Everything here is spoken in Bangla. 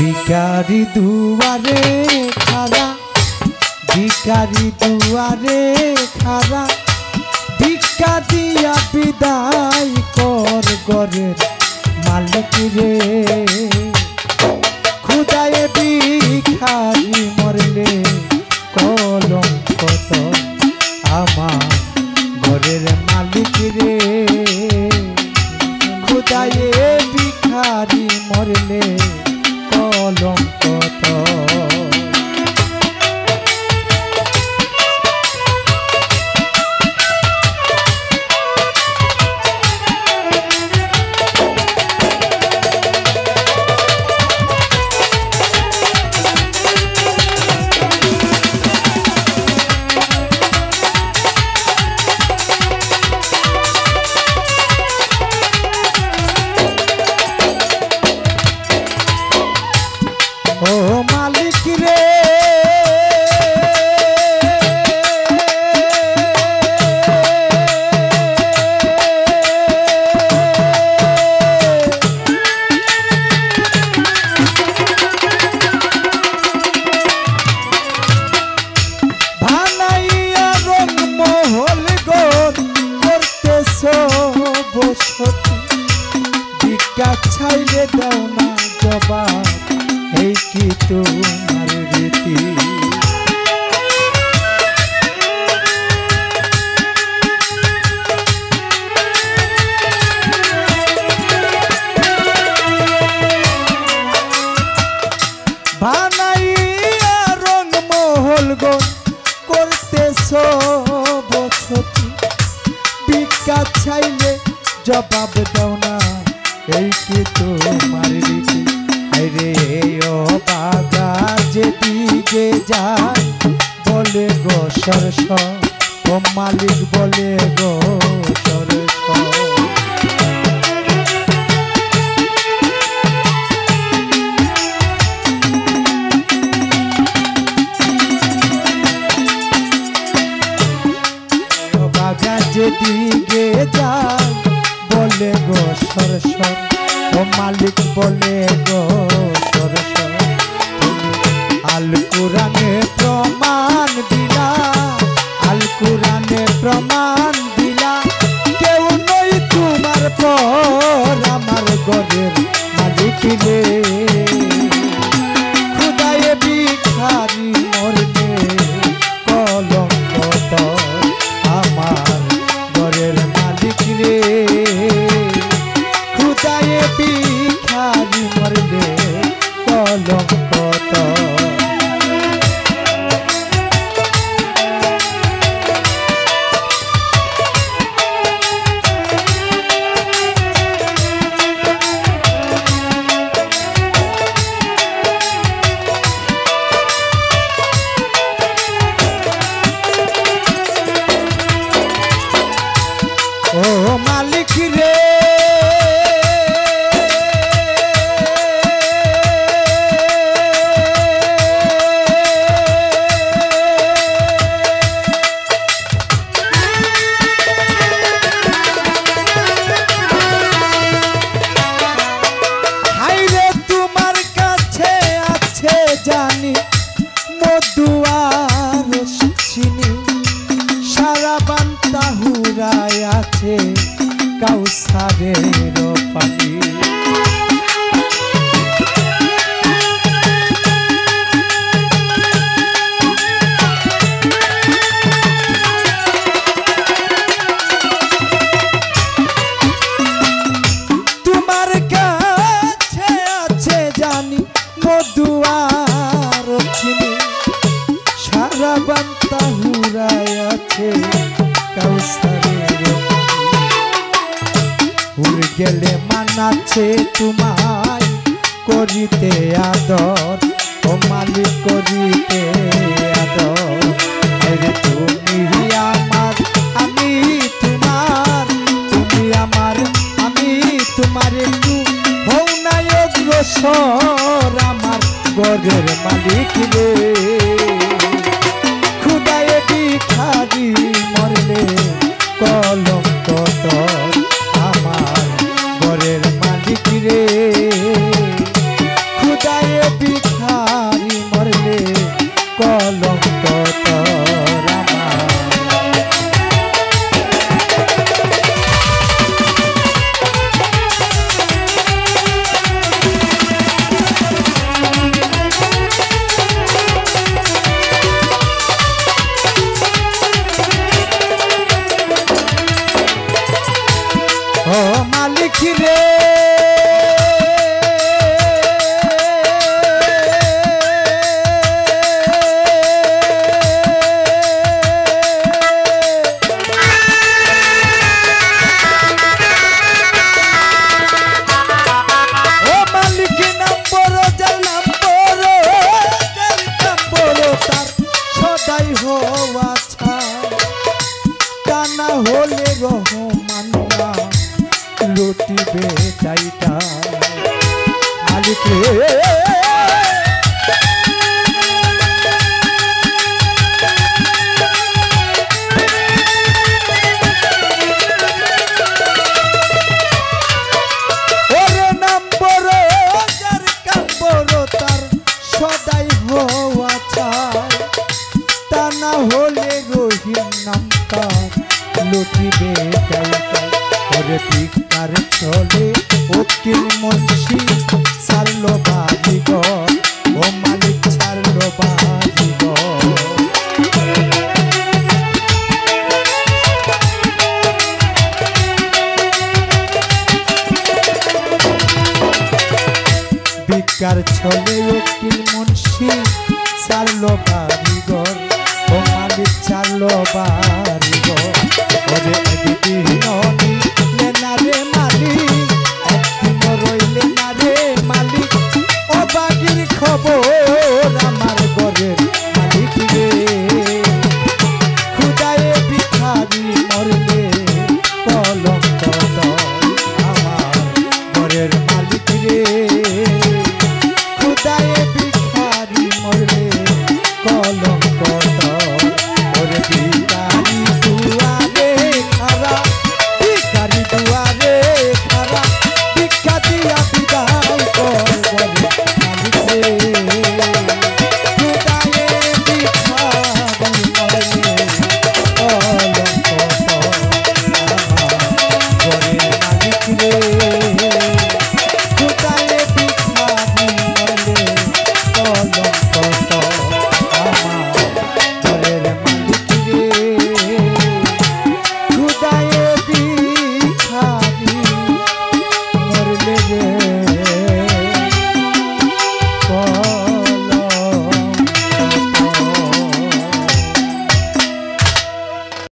ভিকারি দুয়ারে খারা ভিকারি দুয়ারে খারা ভিক্ষা দিয়া বিদায় কর গরের মালিক রে। corazón. তোমার রীতি ভানাইয়া রং মহল ছাইলে জবাব দাও না এই কি তোমার রীতি রে, ও বাগা যেদিকে যায়, বলে গো সরস ও মালিক বলে গো সরস যেদিকে যায়, বলে গো সরসর ও মালিক বলে আল কোরআনে প্রমাণ দিলা, আল কোরআনে প্রমাণ দিলা। কেউ নই তোমার পর, আমার গরের মালিক রে। আছে কাউসারের চিনি সারা বান্তা হুরায় আছে কাউসারের উর গেলে মানাচ্ছে তোমায়। করিতে আদর ও মালিক করিতে আদর। তার সদাই হওয়া ছাড়। তা না হলে রহমান্না লুটিবে চাইটা মালিক রে। তা না হলে রহিম নাম তার লুটিবে চাইটা ভিক্ষার চলে, উকিল মুন্সি ছাড়লো বাজিগর ও মালিক ছাড়লো বাজিগর বিকার ছলে উকিল মুন্সি চারলো বাড়িঘর ও মালিক একদিন